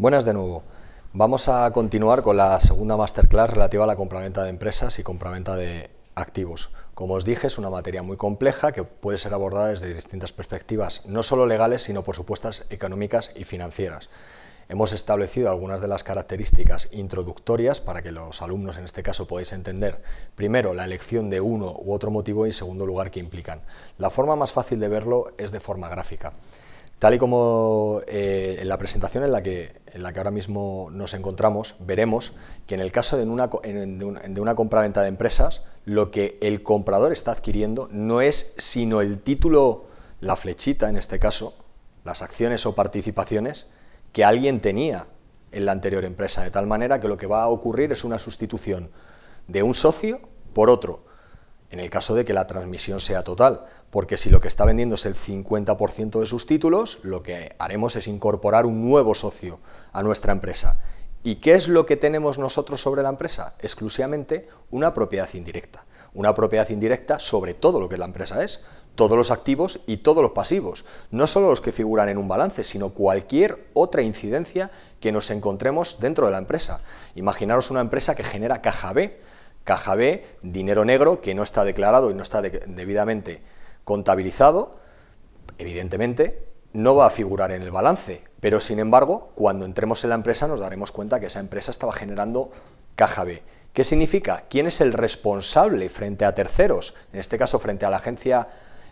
Buenas de nuevo. Vamos a continuar con la segunda masterclass relativa a la compraventa de empresas y compraventa de activos. Como os dije, es una materia muy compleja que puede ser abordada desde distintas perspectivas, no solo legales, sino por supuestas económicas y financieras. Hemos establecido algunas de las características introductorias para que los alumnos en este caso podáis entender, primero, la elección de uno u otro motivo y, en segundo lugar, qué implican. La forma más fácil de verlo es de forma gráfica. Tal y como eh, en la presentación en la, que, en la que ahora mismo nos encontramos, veremos que en el caso de una, de una, de una compraventa de empresas, lo que el comprador está adquiriendo no es sino el título, la flechita en este caso, las acciones o participaciones, que alguien tenía en la anterior empresa, de tal manera que lo que va a ocurrir es una sustitución de un socio por otro, en el caso de que la transmisión sea total, porque si lo que está vendiendo es el 50% de sus títulos, lo que haremos es incorporar un nuevo socio a nuestra empresa. ¿Y qué es lo que tenemos nosotros sobre la empresa? Exclusivamente una propiedad indirecta. Una propiedad indirecta sobre todo lo que la empresa es, todos los activos y todos los pasivos, no solo los que figuran en un balance, sino cualquier otra incidencia que nos encontremos dentro de la empresa. Imaginaros una empresa que genera caja B, caja B, dinero negro que no está declarado y no está debidamente contabilizado, evidentemente no va a figurar en el balance, pero sin embargo, cuando entremos en la empresa nos daremos cuenta que esa empresa estaba generando caja B. ¿Qué significa? ¿Quién es el responsable frente a terceros? En este caso, frente a la agencia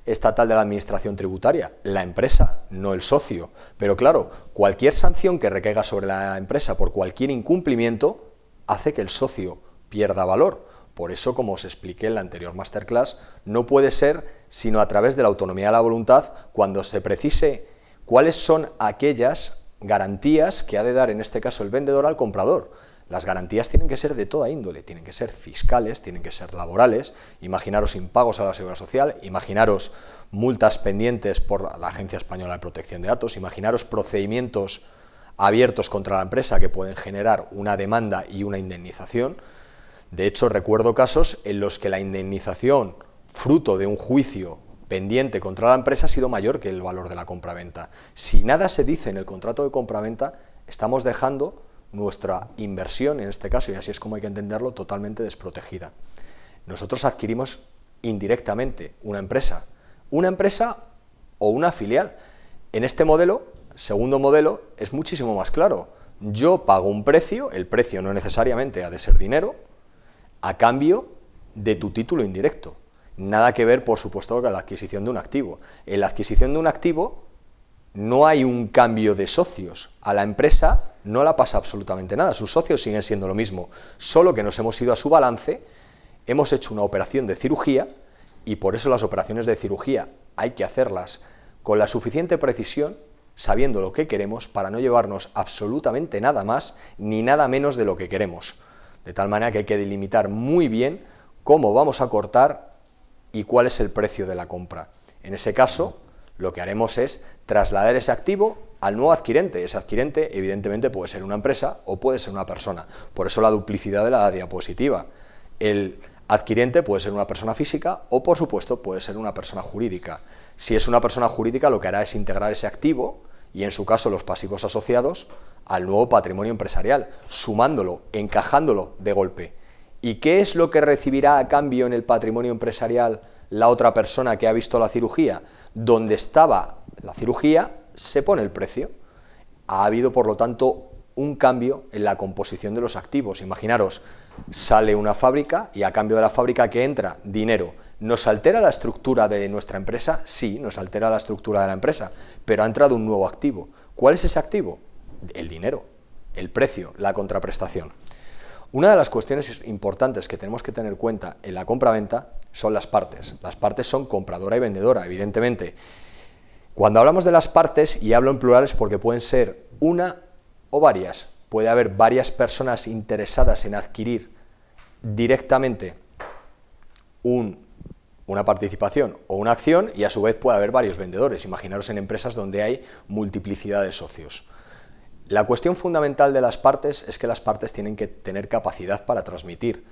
estatal de la Administración Tributaria, la empresa, no el socio. Pero claro, cualquier sanción que recaiga sobre la empresa por cualquier incumplimiento hace que el socio pierda valor. Por eso, como os expliqué en la anterior masterclass, no puede ser sino a través de la autonomía de la voluntad cuando se precise cuáles son aquellas garantías que ha de dar en este caso el vendedor al comprador. Las garantías tienen que ser de toda índole, tienen que ser fiscales, tienen que ser laborales, imaginaros impagos a la seguridad social, imaginaros multas pendientes por la Agencia Española de Protección de Datos, imaginaros procedimientos abiertos contra la empresa que pueden generar una demanda y una indemnización. De hecho, recuerdo casos en los que la indemnización fruto de un juicio pendiente contra la empresa ha sido mayor que el valor de la compraventa. Si nada se dice en el contrato de compraventa, estamos dejando nuestra inversión, en este caso, y así es como hay que entenderlo, totalmente desprotegida. Nosotros adquirimos indirectamente una empresa, una empresa o una filial. En este modelo, segundo modelo, es muchísimo más claro. Yo pago un precio, el precio no necesariamente ha de ser dinero, a cambio de tu título indirecto. Nada que ver, por supuesto, con la adquisición de un activo. En la adquisición de un activo no hay un cambio de socios. A la empresa no la pasa absolutamente nada, sus socios siguen siendo lo mismo, solo que nos hemos ido a su balance, hemos hecho una operación de cirugía y por eso las operaciones de cirugía hay que hacerlas con la suficiente precisión, sabiendo lo que queremos, para no llevarnos absolutamente nada más ni nada menos de lo que queremos. De tal manera que hay que delimitar muy bien cómo vamos a cortar y cuál es el precio de la compra. En ese caso, lo que haremos es trasladar ese activo al nuevo adquirente. Ese adquirente, evidentemente, puede ser una empresa o puede ser una persona. Por eso la duplicidad de la diapositiva. El adquirente puede ser una persona física o, por supuesto, puede ser una persona jurídica. Si es una persona jurídica, lo que hará es integrar ese activo y, en su caso, los pasivos asociados al nuevo patrimonio empresarial, sumándolo, encajándolo de golpe. ¿Y qué es lo que recibirá a cambio en el patrimonio empresarial la otra persona que ha visto la cirugía? Donde estaba la cirugía, se pone el precio. Ha habido, por lo tanto, un cambio en la composición de los activos. Imaginaros, sale una fábrica y a cambio de la fábrica que entra dinero. ¿Nos altera la estructura de nuestra empresa? Sí, nos altera la estructura de la empresa, pero ha entrado un nuevo activo. ¿Cuál es ese activo? El dinero, el precio, la contraprestación. Una de las cuestiones importantes que tenemos que tener en cuenta en la compra-venta son las partes. Las partes son compradora y vendedora, evidentemente. Cuando hablamos de las partes, y hablo en plurales porque pueden ser una o varias, puede haber varias personas interesadas en adquirir directamente una participación o una acción y a su vez puede haber varios vendedores. Imaginaros en empresas donde hay multiplicidad de socios. La cuestión fundamental de las partes es que las partes tienen que tener capacidad para transmitir.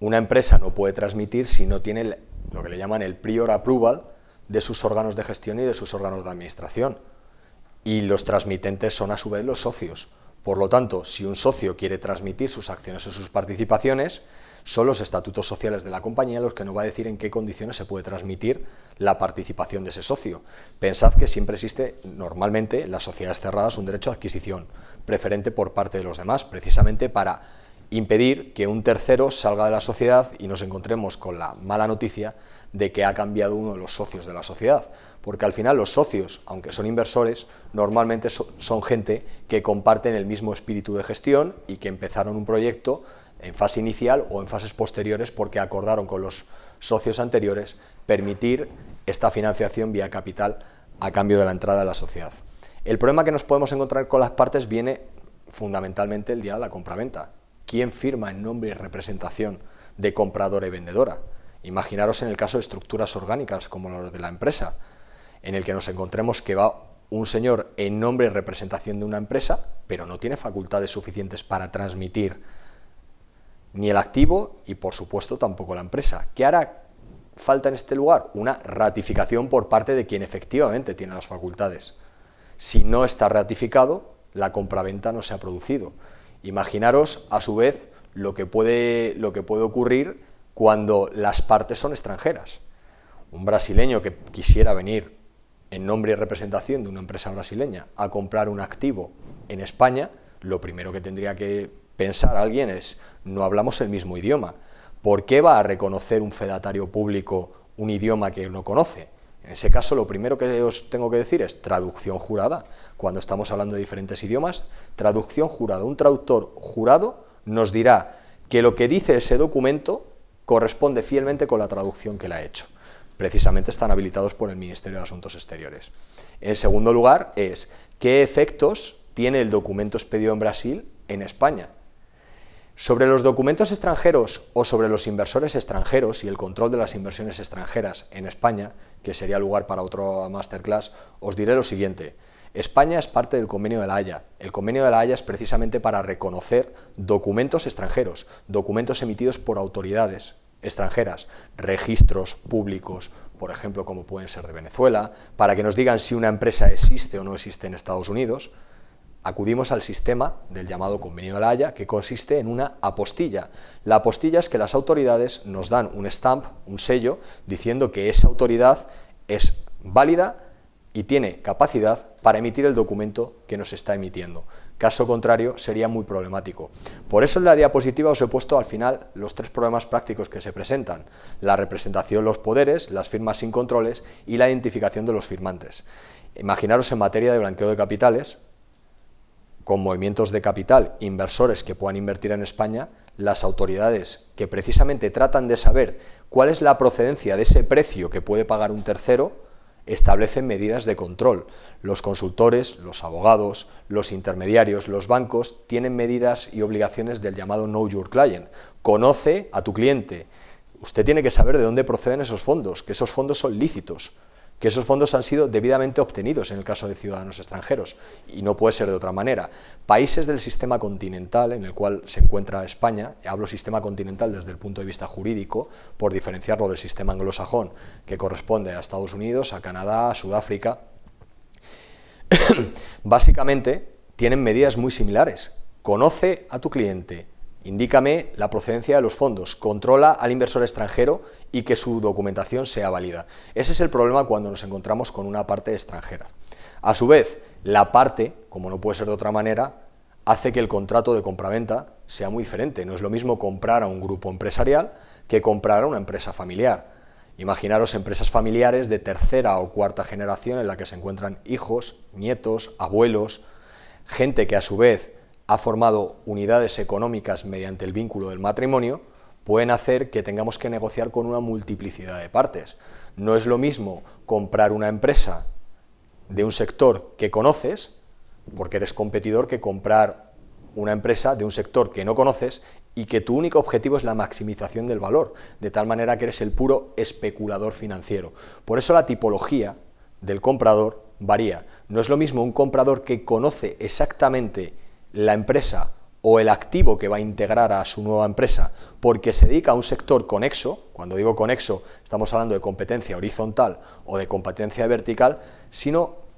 Una empresa no puede transmitir si no tiene lo que le llaman el prior approval, de sus órganos de gestión y de sus órganos de administración. y los transmitentes son a su vez los socios. Por lo tanto, si un socio quiere transmitir sus acciones o sus participaciones, son los estatutos sociales de la compañía los que nos va a decir en qué condiciones se puede transmitir la participación de ese socio. Pensad que siempre existe normalmente en las sociedades cerradas un derecho de adquisición preferente por parte de los demás, precisamente para impedir que un tercero salga de la sociedad y nos encontremos con la mala noticia de que ha cambiado uno de los socios de la sociedad. Porque al final los socios, aunque son inversores, normalmente son gente que comparten el mismo espíritu de gestión y que empezaron un proyecto en fase inicial o en fases posteriores porque acordaron con los socios anteriores permitir esta financiación vía capital a cambio de la entrada a la sociedad. El problema que nos podemos encontrar con las partes viene fundamentalmente el día de la compraventa. ¿Quién firma en nombre y representación de compradora y vendedora? Imaginaros en el caso de estructuras orgánicas como las de la empresa, en el que nos encontremos que va un señor en nombre y representación de una empresa, pero no tiene facultades suficientes para transmitir ni el activo y por supuesto tampoco la empresa. ¿Qué hará falta en este lugar? Una ratificación por parte de quien efectivamente tiene las facultades. Si no está ratificado, la compraventa no se ha producido. Imaginaros a su vez lo que puede, lo que puede ocurrir cuando las partes son extranjeras. Un brasileño que quisiera venir en nombre y representación de una empresa brasileña a comprar un activo en España, lo primero que tendría que pensar alguien es, no hablamos el mismo idioma. ¿Por qué va a reconocer un fedatario público un idioma que no conoce? En ese caso, lo primero que os tengo que decir es traducción jurada. Cuando estamos hablando de diferentes idiomas, traducción jurada. Un traductor jurado nos dirá que lo que dice ese documento corresponde fielmente con la traducción que le ha hecho. Precisamente están habilitados por el Ministerio de Asuntos Exteriores. En segundo lugar es qué efectos tiene el documento expedido en Brasil en España. Sobre los documentos extranjeros o sobre los inversores extranjeros y el control de las inversiones extranjeras en España, que sería lugar para otro masterclass, os diré lo siguiente. España es parte del convenio de la Haya. El convenio de la Haya es precisamente para reconocer documentos extranjeros, documentos emitidos por autoridades extranjeras, registros públicos, por ejemplo, como pueden ser de Venezuela, para que nos digan si una empresa existe o no existe en Estados Unidos, acudimos al sistema del llamado convenio de la Haya, que consiste en una apostilla. La apostilla es que las autoridades nos dan un stamp, un sello, diciendo que esa autoridad es válida y tiene capacidad para emitir el documento que nos está emitiendo. Caso contrario, sería muy problemático. Por eso en la diapositiva os he puesto al final los tres problemas prácticos que se presentan. La representación los poderes, las firmas sin controles y la identificación de los firmantes. Imaginaros en materia de blanqueo de capitales, con movimientos de capital, inversores que puedan invertir en España, las autoridades que precisamente tratan de saber cuál es la procedencia de ese precio que puede pagar un tercero, establecen medidas de control. Los consultores, los abogados, los intermediarios, los bancos tienen medidas y obligaciones del llamado Know Your Client. Conoce a tu cliente. Usted tiene que saber de dónde proceden esos fondos, que esos fondos son lícitos que esos fondos han sido debidamente obtenidos en el caso de ciudadanos extranjeros, y no puede ser de otra manera. Países del sistema continental en el cual se encuentra España, hablo sistema continental desde el punto de vista jurídico, por diferenciarlo del sistema anglosajón, que corresponde a Estados Unidos, a Canadá, a Sudáfrica, básicamente tienen medidas muy similares. Conoce a tu cliente, Indícame la procedencia de los fondos, controla al inversor extranjero y que su documentación sea válida. Ese es el problema cuando nos encontramos con una parte extranjera. A su vez, la parte, como no puede ser de otra manera, hace que el contrato de compraventa sea muy diferente. No es lo mismo comprar a un grupo empresarial que comprar a una empresa familiar. Imaginaros empresas familiares de tercera o cuarta generación en la que se encuentran hijos, nietos, abuelos, gente que a su vez ha formado unidades económicas mediante el vínculo del matrimonio, pueden hacer que tengamos que negociar con una multiplicidad de partes. No es lo mismo comprar una empresa de un sector que conoces, porque eres competidor, que comprar una empresa de un sector que no conoces y que tu único objetivo es la maximización del valor, de tal manera que eres el puro especulador financiero. Por eso la tipología del comprador varía. No es lo mismo un comprador que conoce exactamente la empresa o el activo que va a integrar a su nueva empresa porque se dedica a un sector conexo, cuando digo conexo estamos hablando de competencia horizontal o de competencia vertical, sino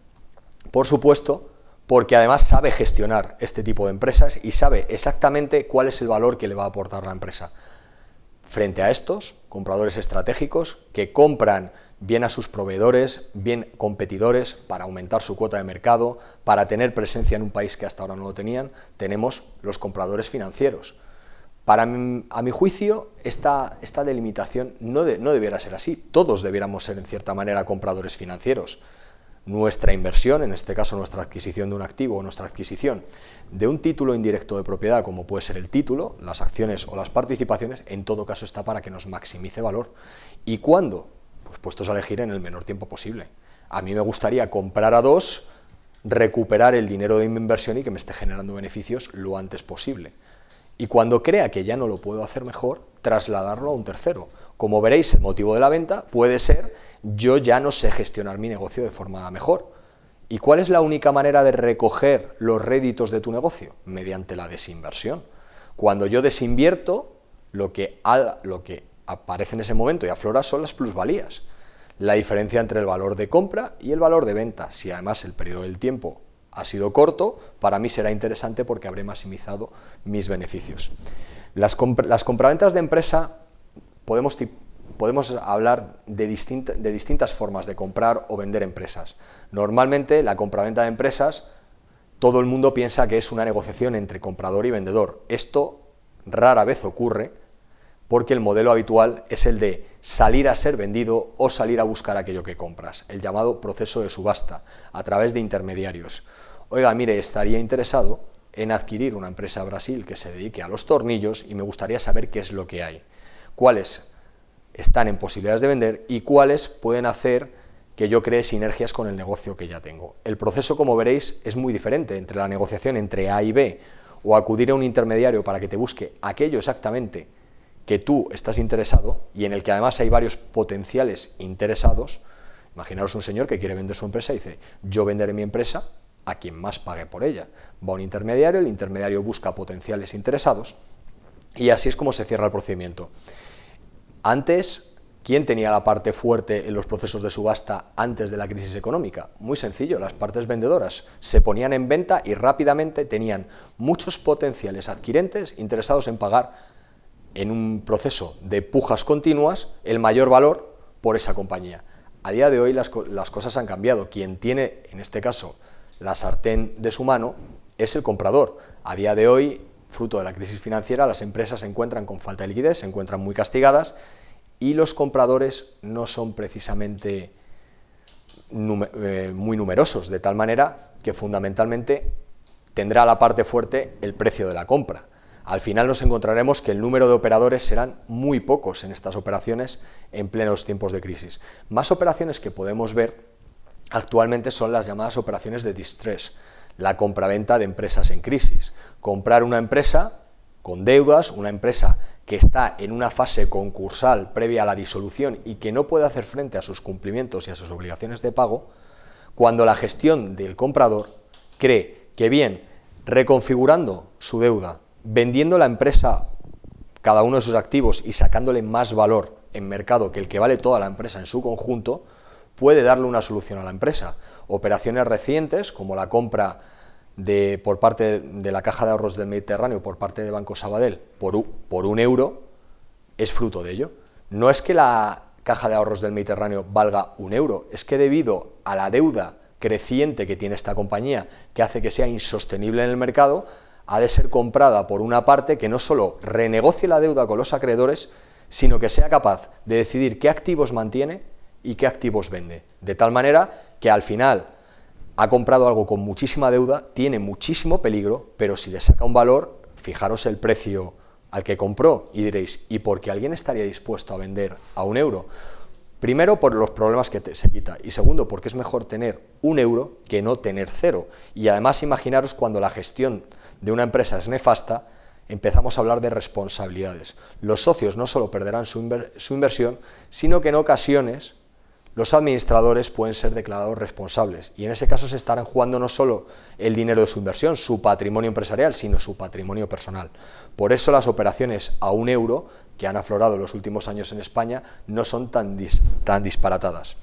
Por supuesto, porque además sabe gestionar este tipo de empresas y sabe exactamente cuál es el valor que le va a aportar la empresa. Frente a estos compradores estratégicos que compran bien a sus proveedores, bien competidores para aumentar su cuota de mercado, para tener presencia en un país que hasta ahora no lo tenían, tenemos los compradores financieros. Para a mi juicio, esta, esta delimitación no, no debiera ser así. Todos debiéramos ser, en cierta manera, compradores financieros. Nuestra inversión, en este caso nuestra adquisición de un activo o nuestra adquisición de un título indirecto de propiedad, como puede ser el título, las acciones o las participaciones, en todo caso está para que nos maximice valor. ¿Y cuándo? Pues puestos a elegir en el menor tiempo posible. A mí me gustaría comprar a dos, recuperar el dinero de mi inversión y que me esté generando beneficios lo antes posible y cuando crea que ya no lo puedo hacer mejor, trasladarlo a un tercero. Como veréis, el motivo de la venta puede ser yo ya no sé gestionar mi negocio de forma mejor. ¿Y cuál es la única manera de recoger los réditos de tu negocio? Mediante la desinversión. Cuando yo desinvierto, lo que, lo que aparece en ese momento y aflora son las plusvalías. La diferencia entre el valor de compra y el valor de venta. Si además el periodo del tiempo ha sido corto, para mí será interesante porque habré maximizado mis beneficios. Las, compraventas de empresa podemos, podemos hablar de, de, distintas formas de comprar o vender empresas. Normalmente la compraventa de empresas, todo el mundo piensa que es una negociación entre comprador y vendedor. Esto rara vez ocurre porque el modelo habitual es el de salir a ser vendido o salir a buscar aquello que compras, el llamado proceso de subasta, a través de intermediarios. Oiga, mire, estaría interesado en adquirir una empresa Brasil que se dedique a los tornillos y me gustaría saber qué es lo que hay, cuáles están en posibilidades de vender y cuáles pueden hacer que yo cree sinergias con el negocio que ya tengo. El proceso, como veréis, es muy diferente entre la negociación entre A y B o acudir a un intermediario para que te busque aquello exactamente que tú estás interesado y en el que además hay varios potenciales interesados, imaginaros un señor que quiere vender su empresa y dice, yo venderé mi empresa a quien más pague por ella. Va un intermediario, el intermediario busca potenciales interesados y así es como se cierra el procedimiento. Antes, ¿quién tenía la parte fuerte en los procesos de subasta antes de la crisis económica? Muy sencillo, las partes vendedoras se ponían en venta y rápidamente tenían muchos potenciales adquirentes interesados en pagar en un proceso de pujas continuas el mayor valor por esa compañía. A día de hoy las, cosas han cambiado. Quien tiene, en este caso, la sartén de su mano es el comprador. A día de hoy, fruto de la crisis financiera, las empresas se encuentran con falta de liquidez, se encuentran muy castigadas y los compradores no son precisamente eh, muy numerosos, de tal manera que fundamentalmente tendrá la parte fuerte el precio de la compra al final nos encontraremos que el número de operadores serán muy pocos en estas operaciones en plenos tiempos de crisis. Más operaciones que podemos ver actualmente son las llamadas operaciones de distress, la compraventa de empresas en crisis. Comprar una empresa con deudas, una empresa que está en una fase concursal previa a la disolución y que no puede hacer frente a sus cumplimientos y a sus obligaciones de pago, cuando la gestión del comprador cree que bien reconfigurando su deuda vendiendo la empresa cada uno de sus activos y sacándole más valor en mercado que el que vale toda la empresa en su conjunto, puede darle una solución a la empresa. Operaciones recientes, como la compra de, por parte de la Caja de Ahorros del Mediterráneo por parte de Banco Sabadell por, por un euro, es fruto de ello. No es que la Caja de Ahorros del Mediterráneo valga un euro, es que debido a la deuda creciente que tiene esta compañía, que hace que sea insostenible en el mercado, ha de ser comprada por una parte que no solo renegocie la deuda con los acreedores, sino que sea capaz de decidir qué activos mantiene y qué activos vende. De tal manera que al final ha comprado algo con muchísima deuda, tiene muchísimo peligro, pero si le saca un valor, fijaros el precio al que compró y diréis, ¿y por qué alguien estaría dispuesto a vender a un euro? Primero, por los problemas que se quita. Y segundo, porque es mejor tener un euro que no tener cero. Y además, imaginaros cuando la gestión de una empresa es nefasta, empezamos a hablar de responsabilidades. Los socios no solo perderán su, inversión, sino que en ocasiones los administradores pueden ser declarados responsables y en ese caso se estarán jugando no solo el dinero de su inversión, su patrimonio empresarial, sino su patrimonio personal. Por eso las operaciones a un euro que han aflorado en los últimos años en España no son tan, tan disparatadas.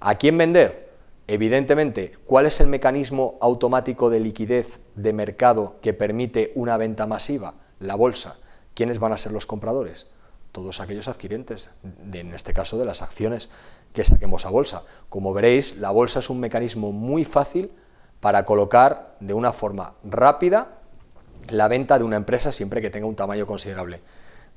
¿A quién vender? Evidentemente, ¿cuál es el mecanismo automático de liquidez de mercado que permite una venta masiva? La bolsa. ¿Quiénes van a ser los compradores? Todos aquellos adquirientes, en este caso de las acciones que saquemos a bolsa. Como veréis, la bolsa es un mecanismo muy fácil para colocar de una forma rápida la venta de una empresa siempre que tenga un tamaño considerable.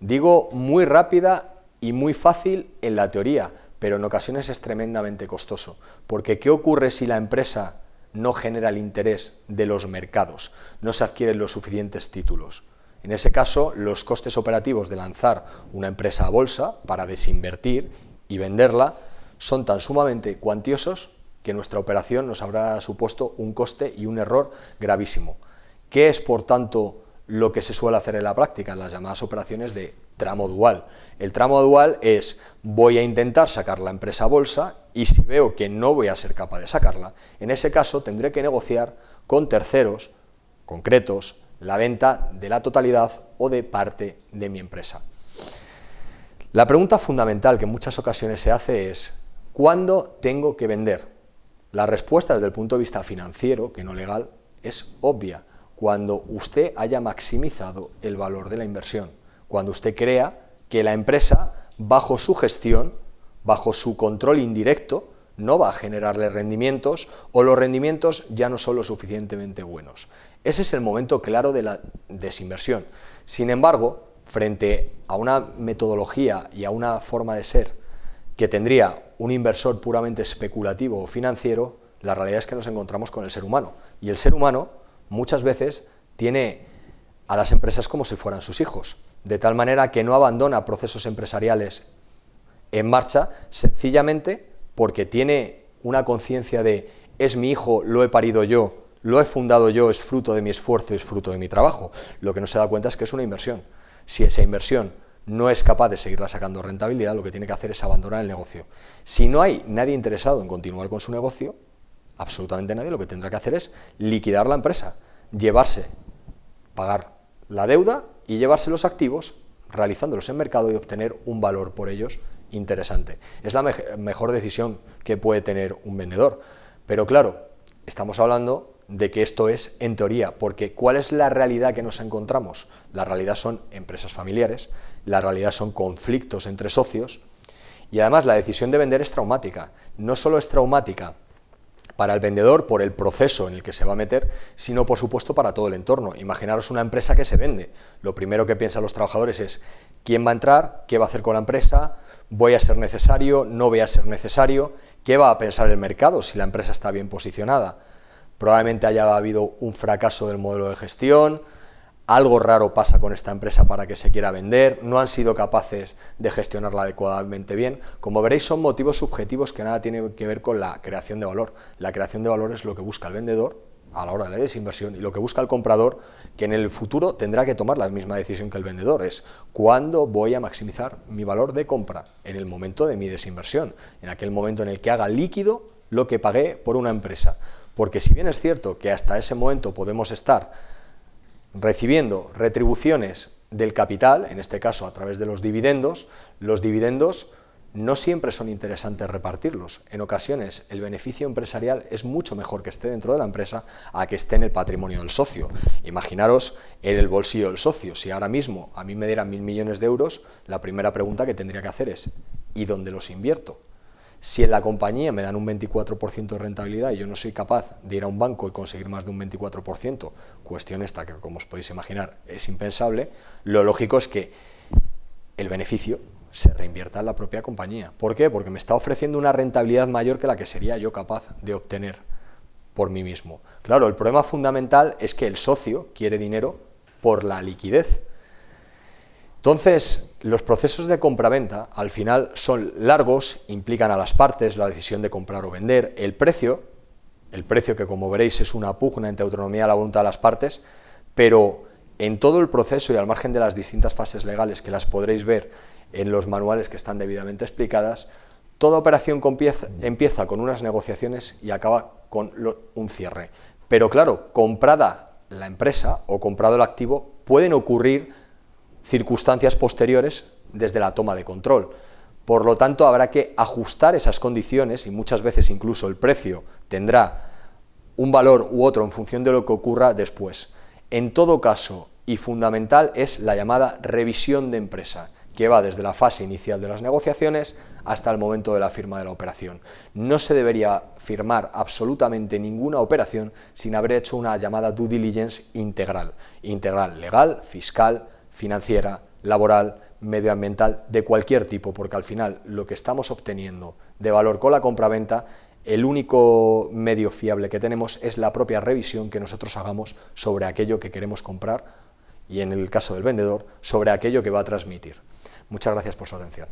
Digo muy rápida y muy fácil en la teoría, pero en ocasiones es tremendamente costoso. Porque ¿qué ocurre si la empresa no genera el interés de los mercados? No se adquieren los suficientes títulos. En ese caso, los costes operativos de lanzar una empresa a bolsa para desinvertir y venderla son tan sumamente cuantiosos que nuestra operación nos habrá supuesto un coste y un error gravísimo. ¿Qué es, por tanto, lo que se suele hacer en la práctica, en las llamadas operaciones de tramo dual. El tramo dual es voy a intentar sacar la empresa a bolsa y si veo que no voy a ser capaz de sacarla, en ese caso tendré que negociar con terceros concretos la venta de la totalidad o de parte de mi empresa. La pregunta fundamental que en muchas ocasiones se hace es ¿cuándo tengo que vender? La respuesta desde el punto de vista financiero, que no legal, es obvia cuando usted haya maximizado el valor de la inversión, cuando usted crea que la empresa, bajo su gestión, bajo su control indirecto, no va a generarle rendimientos o los rendimientos ya no son lo suficientemente buenos. Ese es el momento claro de la desinversión. Sin embargo, frente a una metodología y a una forma de ser que tendría un inversor puramente especulativo o financiero, la realidad es que nos encontramos con el ser humano. Y el ser humano muchas veces tiene a las empresas como si fueran sus hijos, de tal manera que no abandona procesos empresariales en marcha sencillamente porque tiene una conciencia de es mi hijo, lo he parido yo, lo he fundado yo, es fruto de mi esfuerzo, es fruto de mi trabajo. Lo que no se da cuenta es que es una inversión. Si esa inversión no es capaz de seguirla sacando rentabilidad, lo que tiene que hacer es abandonar el negocio. Si no hay nadie interesado en continuar con su negocio, absolutamente nadie, lo que tendrá que hacer es liquidar la empresa, llevarse, pagar la deuda y llevarse los activos, realizándolos en mercado y obtener un valor por ellos interesante. Es la mejor decisión que puede tener un vendedor. Pero claro, estamos hablando de que esto es en teoría, porque ¿cuál es la realidad que nos encontramos? La realidad son empresas familiares, la realidad son conflictos entre socios y además la decisión de vender es traumática. No solo es traumática para el vendedor por el proceso en el que se va a meter, sino por supuesto para todo el entorno. Imaginaros una empresa que se vende. Lo primero que piensan los trabajadores es quién va a entrar, qué va a hacer con la empresa, voy a ser necesario, no voy a ser necesario, qué va a pensar el mercado si la empresa está bien posicionada. Probablemente haya habido un fracaso del modelo de gestión, algo raro pasa con esta empresa para que se quiera vender, no han sido capaces de gestionarla adecuadamente bien. Como veréis, son motivos subjetivos que nada tienen que ver con la creación de valor. La creación de valor es lo que busca el vendedor a la hora de la desinversión y lo que busca el comprador, que en el futuro tendrá que tomar la misma decisión que el vendedor, es cuándo voy a maximizar mi valor de compra en el momento de mi desinversión, en aquel momento en el que haga líquido lo que pagué por una empresa. Porque si bien es cierto que hasta ese momento podemos estar recibiendo retribuciones del capital, en este caso a través de los dividendos, los dividendos no siempre son interesantes repartirlos. En ocasiones el beneficio empresarial es mucho mejor que esté dentro de la empresa a que esté en el patrimonio del socio. Imaginaros en el bolsillo del socio. Si ahora mismo a mí me dieran mil millones de euros, la primera pregunta que tendría que hacer es ¿y dónde los invierto? Si en la compañía me dan un 24% de rentabilidad y yo no soy capaz de ir a un banco y conseguir más de un 24%, cuestión esta que como os podéis imaginar es impensable, lo lógico es que el beneficio se reinvierta en la propia compañía. ¿Por qué? Porque me está ofreciendo una rentabilidad mayor que la que sería yo capaz de obtener por mí mismo. Claro, el problema fundamental es que el socio quiere dinero por la liquidez entonces, los procesos de compra-venta al final son largos, implican a las partes la decisión de comprar o vender, el precio, el precio que como veréis es una pugna entre autonomía y la voluntad de las partes, pero en todo el proceso y al margen de las distintas fases legales que las podréis ver en los manuales que están debidamente explicadas, toda operación empieza con unas negociaciones y acaba con un cierre. Pero claro, comprada la empresa o comprado el activo, pueden ocurrir circunstancias posteriores desde la toma de control. Por lo tanto, habrá que ajustar esas condiciones y muchas veces incluso el precio tendrá un valor u otro en función de lo que ocurra después. En todo caso, y fundamental, es la llamada revisión de empresa, que va desde la fase inicial de las negociaciones hasta el momento de la firma de la operación. No se debería firmar absolutamente ninguna operación sin haber hecho una llamada due diligence integral, integral legal, fiscal, financiera, laboral, medioambiental, de cualquier tipo, porque al final lo que estamos obteniendo de valor con la compraventa, el único medio fiable que tenemos es la propia revisión que nosotros hagamos sobre aquello que queremos comprar y en el caso del vendedor, sobre aquello que va a transmitir. Muchas gracias por su atención.